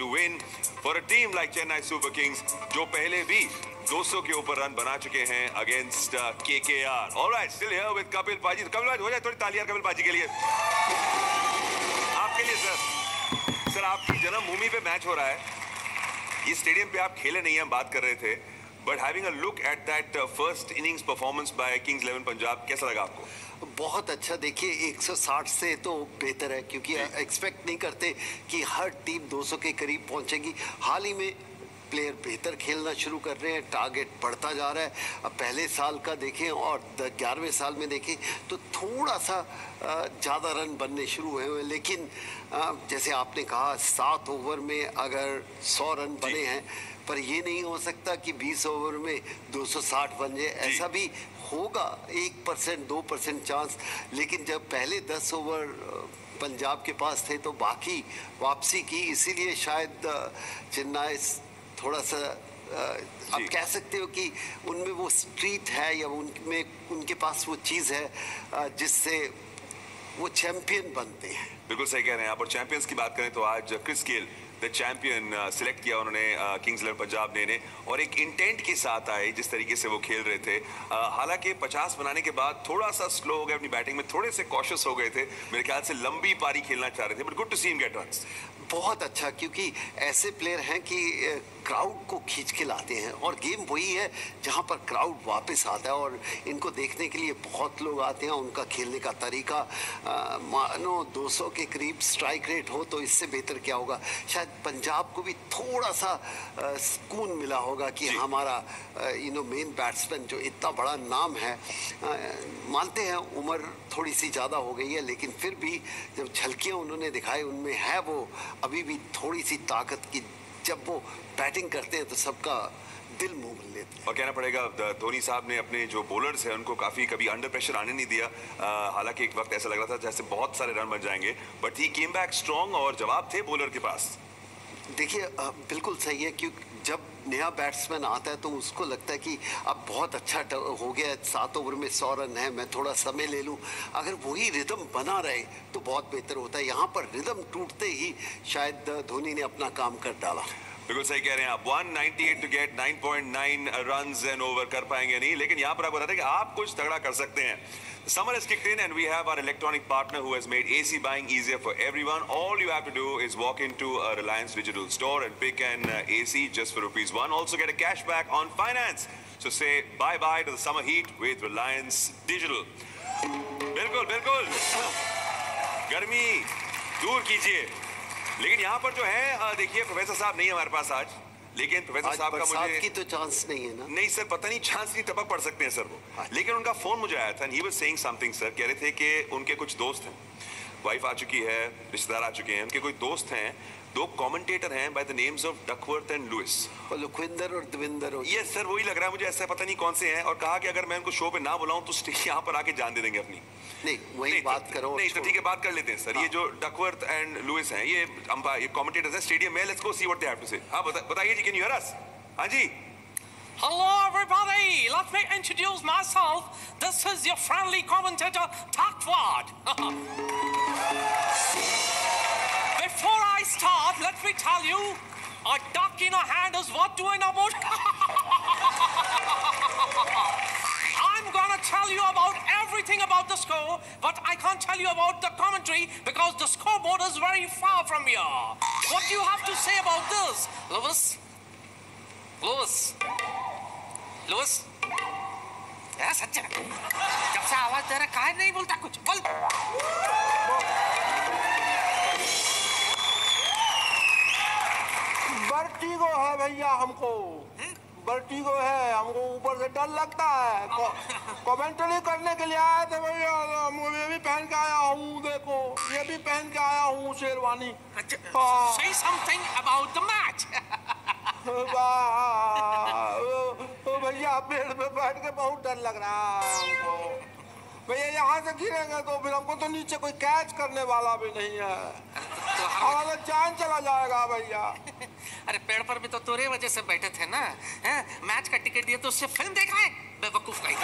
To win for a team like Chennai Super Kings जो पहले भी 200 के ऊपर रन बना चुके हैं against K K R all right still with Kapil paaji Kapil paaji हो जाए थोड़ी तालियाँ कपिल पाजी के लिए। आपके लिए सर सर आपकी जन्मभूमि पे मैच हो रहा है। ये स्टेडियम पे आप खेले नहीं हम बात कर रहे थे। But having a look at that first innings performance by Kings 11 Punjab कैसा लगा आपको? बहुत अच्छा। देखिए 160 से तो बेहतर है क्योंकि एक्सपेक्ट नहीं करते कि हर टीम 200 के करीब पहुंचेगी। हाल ही में प्लेयर बेहतर खेलना शुरू कर रहे हैं टारगेट बढ़ता जा रहा है। अब पहले साल का देखें और ग्यारहवें साल में देखें तो थोड़ा सा ज़्यादा रन बनने शुरू हुए हुए लेकिन जैसे आपने कहा सात ओवर में अगर सौ रन बने हैं पर ये नहीं हो सकता कि 20 ओवर में 260 बन जाए। ऐसा भी होगा एक परसेंट दो परसेंट चांस लेकिन जब पहले 10 ओवर पंजाब के पास थे तो बाकी वापसी की इसीलिए शायद चेन्नई थोड़ा सा आप कह सकते हो कि उनमें वो स्ट्रीट है या उनमें उनके पास वो चीज़ है जिससे वो चैंपियन बनते हैं। बिल्कुल सही कह रहे हैं आप। और चैंपियंस की बात करें तो आज Chris Gayle the champion select किया उन्होंने किंग्स इलेवन पंजाब ने और एक इंटेंट के साथ आए जिस तरीके से वो खेल रहे थे। uh, हालाँकि 50 बनाने के बाद थोड़ा सा स्लो हो गए अपनी बैटिंग में थोड़े से कॉशियस हो गए थे। मेरे ख्याल से लंबी पारी खेलना चाह रहे थे but good to see get run बहुत अच्छा क्योंकि ऐसे प्लेयर हैं कि क्राउड को खींच के लाते हैं। और गेम वही है जहाँ पर क्राउड वापस आता है और इनको देखने के लिए बहुत लोग आते हैं उनका खेलने का तरीका मानो 200 के करीब स्ट्राइक रेट हो तो इससे बेहतर क्या होगा? शायद पंजाब को भी थोड़ा सा सुकून मिला होगा कि हमारा यू नो मेन बैट्समैन जो इतना बड़ा नाम है आ, मानते हैं उम्र थोड़ी सी ज़्यादा हो गई है लेकिन फिर भी जब झलकियाँ उन्होंने दिखाई उनमें है वो अभी भी थोड़ी सी ताकत की जब वो बैटिंग करते हैं तो सबका दिल मूव लेते और कहना पड़ेगा धोनी साहब ने अपने जो बॉलर्स हैं, उनको काफ़ी कभी अंडर प्रेशर आने नहीं दिया। हालाँकि एक वक्त ऐसा लग रहा था जैसे बहुत सारे रन बन जाएँगे। But he came back strong और जवाब थे बॉलर के पास। देखिए बिल्कुल सही है क्योंकि जब नया बैट्समैन आता है तो उसको लगता है कि अब बहुत अच्छा हो गया सात ओवर में सौ रन है, मैं थोड़ा समय ले लूँ। अगर वही रिदम बना रहे तो बहुत बेहतर होता है। यहाँ पर रिदम टूटते ही शायद धोनी ने अपना काम कर डाला। बिल्कुल सही कह रहे हैं आप 198 to get 9.9 runs and over कर पाएँगे नहीं लेकिन यहाँ पर आप बताते कि आप कुछ तगड़ा कर सकते हैं Summer has kicked in and we have our electronic partner who has made AC buying easier for everyone. All you have to do is walk into a Reliance Digital store and pick an uh, AC just for rupees one. Also get a cashback on finance. So say bye-bye to the summer heat with Reliance Digital. बिल्कुल बिल्कुल गर्मी दूर कीजिए लेकिन यहाँ पर जो है देखिए प्रोफेसर साहब नहीं हमारे पास आज। लेकिन प्रोफेसर साहब का मुझे की तो चांस नहीं है ना? नहीं सर पता नहीं चांस नहीं टपक पड़ सकते हैं सर वो। हाँ। लेकिन उनका फ़ोन मुझे आया था he was saying something sir कह रहे थे कि उनके कुछ दोस्त हैं। वाइफ आ चुकी है रिश्तेदार आ चुके हैं उनके कोई दोस्त हैं दो कमेंटेटर हैं by the names of Duckworth and Lewis Lukhwinder और दविंदर ये सर वही लग रहा है मुझे ऐसा पता नहीं कौन से हैं और कहा कि अगर मैं उनको शो पे ना बुलाऊं तो स्टेज यहाँ पर आके जान दे देंगे अपनी नहीं वही नहीं, बात करो नहीं तो ठीक है बात कर लेते हैं सर हाँ। ये जो डकवर्थ एंड लुइस हैं ये अंपायर ये कमेंटेटर्स हैं स्टेडियम में let's go see what they have to say हाँ बताइए जी कैन यू हियर अस हाँ जी Hello, everybody. Let me introduce myself. This is your friendly commentator, Takwad. Before I start, let me tell you, a duck in a hand is what do I know about? I'm gonna tell you about everything about the score, but I can't tell you about the commentary because the scoreboard is very far from here. What do you have to say about this, Lewis? Lewis? Lewis? Yeah, सच्चा जब से आवाज दे रहा काहे नहीं बोलता कुछ बोल भैया हमको। वर्टिगो है हमको ऊपर से डर लगता है। कमेंट्री करने के लिए आए थे भैया मैं भी पहन के आया हूँ देखो। ये भी पहन के आया हूँ sherwani. Say something about the match. भैया पेड़ पे बैठ के बहुत डर लग रहा है हमको। भैया यहाँ से गिरेंगे तो फिर हमको तो नीचे कोई कैच करने वाला भी नहीं है। तो हमारा जान चला जाएगा भैया। अरे पेड़ पर भी तो तोरे वजह से बैठे थे ना है? मैच का टिकट दिया तो उससे फ़िल्म देखा है। बेवकूफ़ कहीं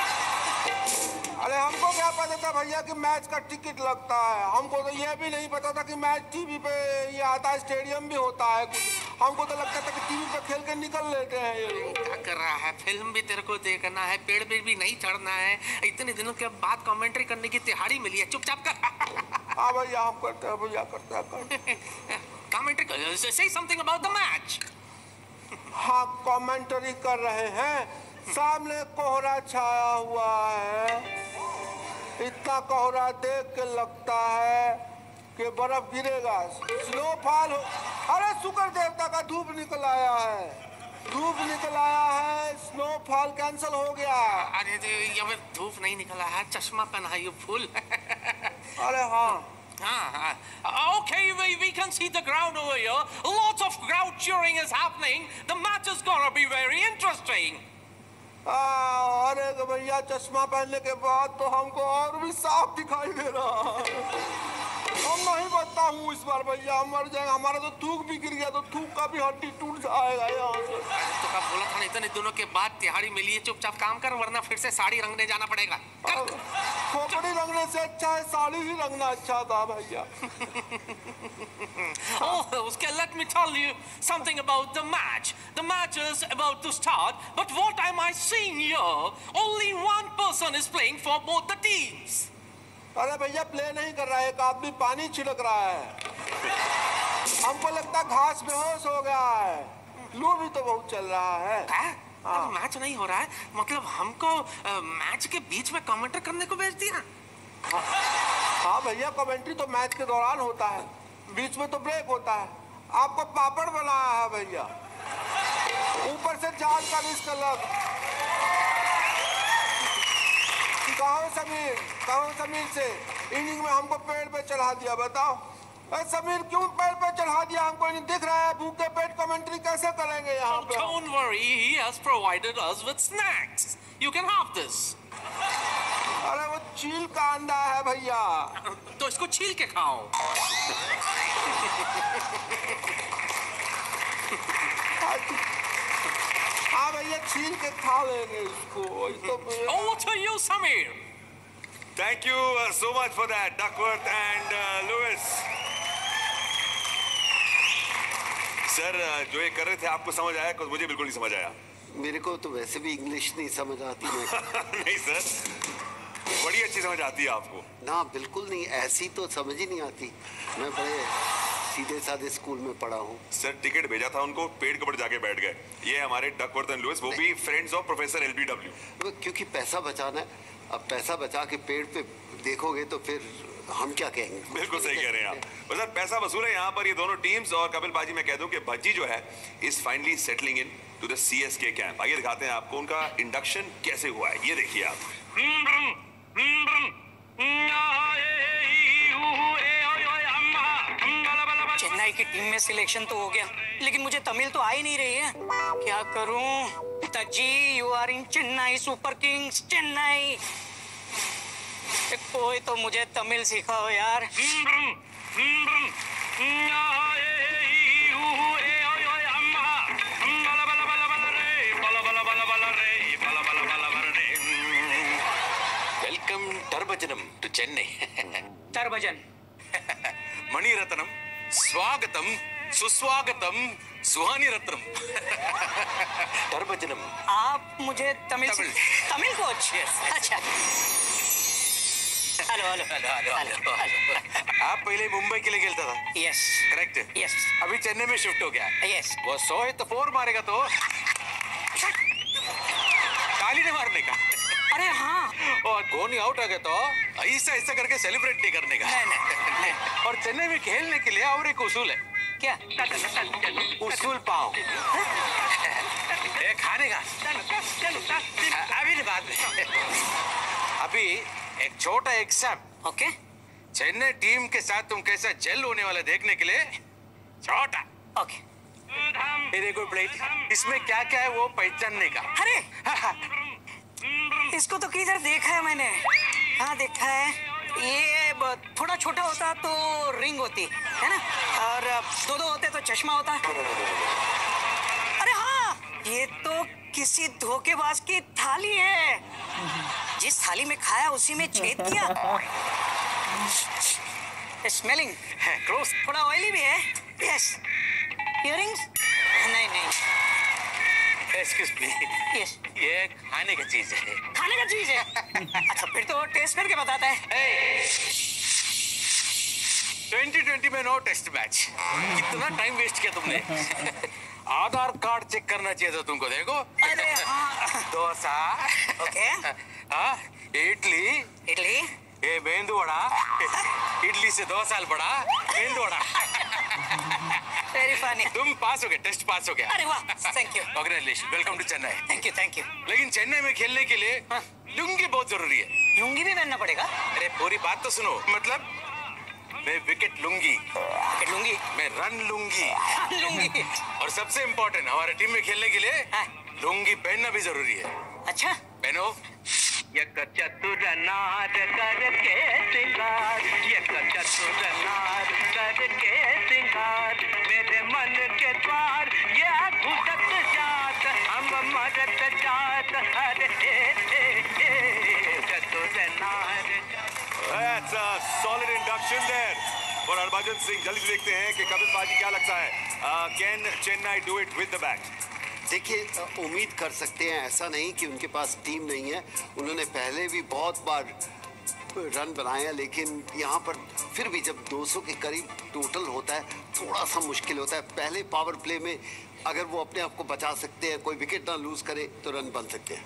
अरे हमको क्या पता था भैया कि मैच का टिकट लगता है? हमको तो यह भी नहीं पता था कि मैच टीवी पे ये आता है स्टेडियम भी होता है कुछ। हमको तो लगता था कि टीवी पे खेल के निकल लेते हैं ये क्या कर रहा है? फ़िल्म भी तेरे को देखना है पेड़ पे भी नहीं चढ़ना है। इतने दिनों के बाद कमेंट्री करने की तिहाड़ी मिली है। चुपचाप कर। हाँ भैया हम करते हैं भैया करते हैं। हैं। कमेंट्री से समथिंग अबाउट द मैच हाँ कमेंटरी कर रहे हैं। सामने कोहरा छाया हुआ है। इतना कोहरा देख के लगता है कि बर्फ़ गिरेगा। स्नोफॉल हो अरे शुक्र देवता का धूप निकल आया है। धूप निकल आया है। स्नोफॉल कैंसिल हो गया। अरे ये धूप नहीं निकला है चश्मा पहना ये फूल। अरे हाँ। Ah, ah. okay, we, we can see the ground over here. Lots of crowd cheering is happening. The match is gonna be very interesting. आ, अरे तो भैया चश्मा पहनने के बाद तो हमको और भी साफ दिखाई दे रहा है हम नहीं बचता हूँ इस बार भैया हम मर जाएँगे हमारा तो थूक भी गिर गया तो थूक का भी हड्डी टूट जाएगा यहाँ से तो कब बोला था इतने दिनों के बाद तिहाड़ी मिली है चुपचाप काम कर वरना फिर से साड़ी रंगने जाना पड़ेगा खोपड़ी रंगने से अच्छा है साड़ी ही रंगना अच्छा था भैया Oh, okay, let me tell you something about the match. The match is about to start, but what am I seeing here? Only one person is playing for both the teams. अरे भैया play नहीं कर रहा है एक आदमी पानी छिड़क रहा है। हमको लगता है घास बेहोश हो गया है। लू भी तो बहुत चल रहा है। क्या? अब मैच नहीं हो रहा है? मतलब हमको मैच के बीच में कमेंटर करने को भेज दिया? हाँ। भैया कमेंट्री तो मैच के दौरान होता है। बीच में तो ब्रेक होता है। आपको पापड़ बनाया है भैया। ऊपर से जान का रिस्क अलग कहो समीर कहो समीर से इनिंग में हमको पेड़ पे चढ़ा दिया बताओ। अरे समीर क्यों पेड़ पे चढ़ा दिया? हमको नहीं दिख रहा है भूखे पेट कमेंट्री कैसे करेंगे यहाँ पे? Don't worry, he has provided us with snacks. You can have this. अरे वो चील का अंडा है भैया। तो इसको छील के खाओ। हाँ भैया छील के खा लेंगे इसको तो Over to you, Samir. Thank you uh, so much for that, Duckworth and uh, Lewis. Sir uh, जो ये कर रहे थे आपको समझ आया? कुछ मुझे बिल्कुल नहीं समझ आया। मेरे को तो वैसे भी इंग्लिश नहीं समझ आती मैं नहीं सर बड़ी अच्छी समझ आती है आपको। ना बिल्कुल नहीं ऐसी तो समझ ही नहीं आती। मैं बड़े सीधे साधे स्कूल में पढ़ा हूँ। सर टिकट भेजा था उनको पेड़ के ऊपर जाके बैठ गए। ये हमारे डकवर्थ लुइस वो भी फ्रेंड्स ऑफ़ प्रोफेसर एलबीडब्ल्यू क्योंकि पैसा बचाना है अब पैसा बचा के पेड़ पे देखोगे तो फिर हम क्या कहेंगे? बिल्कुल सही कह रहे हैं आप। सर पैसा वसूल है यहाँ पर ये दोनों टीम्स और कपिल बाजी मैं कह दूँ कि भज्जी जो है is finally settling into the C S K camp आइए दिखाते हैं आपको उनका इंडक्शन कैसे हुआ है। ये देखिए आप। चेन्नई की टीम में सिलेक्शन तो हो गया लेकिन मुझे तमिल तो आ ही नहीं रही है क्या करूं पिताजी you are in Chennai super kings Chennai कोई तो मुझे तमिल सिखाओ यार వెల్కమ్ టర్బజనం టు చెన్నై तरभजन మణిరత్నం स्वागतम सुस्वागतम सुहानी रत्नम टर्बजनम आप मुझे तमिल तमिल, तमिल कोच अच्छा हेलो हेलो हेलो हेलो आप पहले मुंबई के लिए खेलता था? यस करेक्ट यस अभी चेन्नई में शिफ्ट हो गया। यस वो सोए तो फोर मारेगा तो। काली ने मारने का अरे हाँ। और धोनी आउट आ गया तो? ऐसा ऐसा करके सेलिब्रेट नहीं करने का। नहीं नहीं नहीं और चेन्नई में खेलने के लिए और एक उसूल है। क्या? उसूल पाओ खाने का। अभी नहीं में। अभी एक छोटा एग्ज़ाम ओके। चेन्नई टीम के साथ तुम कैसा जेल होने वाला देखने के लिए? छोटा। ओके। ये देखो प्लेट इसमें क्या क्या है वो पहचानने का। अरे! इसको तो किधर देखा है मैंने? हाँ देखा है? ये थोड़ा छोटा होता तो रिंग होती है ना? और दो दो होते तो चश्मा होता। अरे हाँ ये तो किसी धोखेबाज की थाली है। जिस थाली में खाया उसी में छेद किया। स्मेलिंग क्लोज थोड़ा ऑयली भी है। Yes earrings excuse me yes ये खाने की चीज़ है। खाने का चीज़ है? अच्छा फिर तो टेस्ट करके बताता है। 2020 में नो टेस्ट मैच कितना टाइम वेस्ट किया तुमने? आधार कार्ड चेक करना चाहिए था तुमको देखो। अरे हाँ। डोसा। ओके। हाँ इडली। इडली। ये मेंदू वड़ा। इडली से दो साल बड़ा मेंदू वड़ा। वेरी फनी तुम पास हो गए टेस्ट पास हो गया। अरे वाह thank you organisation welcome to Chennai thank you thank you लेकिन चेन्नई में खेलने के लिए लुंगी बहुत ज़रूरी है। लुंगी भी पहनना पड़ेगा? अरे पूरी बात तो सुनो। मतलब मैं विकेट लूँगी। विकेट लुंगी? मैं रन लूँगी। लुंगी. और सबसे इम्पोर्टेंट हमारे टीम में खेलने के लिए हाँ। लुंगी पहनना भी ज़रूरी है। अच्छा। पहनो। यक चतुर नार करके सिंगार यक चतुर नार करके सिंगार there for Harbhajan Singh. जल्दी से देखते हैं कि कपिल पाजी क्या लगता है। Can Chennai do it with the bat देखिए उम्मीद कर सकते हैं, ऐसा नहीं कि उनके पास टीम नहीं है। उन्होंने पहले भी बहुत बार रन बनाया लेकिन यहाँ पर फिर भी जब 200 के करीब टोटल होता है, थोड़ा सा मुश्किल होता है। पहले पावर प्ले में अगर वो अपने आप को बचा सकते हैं, कोई विकेट ना लूज करे तो रन बन सकते हैं।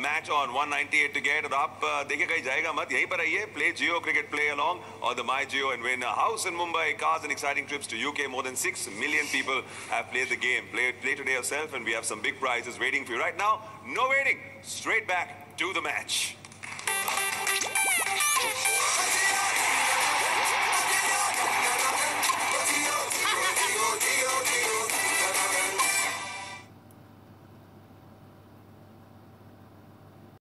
मैच ऑन 198 टू गेट और आप देखिए कहीं जाएगा मत, यहीं पर रहिए play Jio cricket play along और the Jio and win house in Mumbai cars and exciting trips to UK more than 6 million people have played the game play play today and we have some big prizes waiting for right now no waiting straight back to the match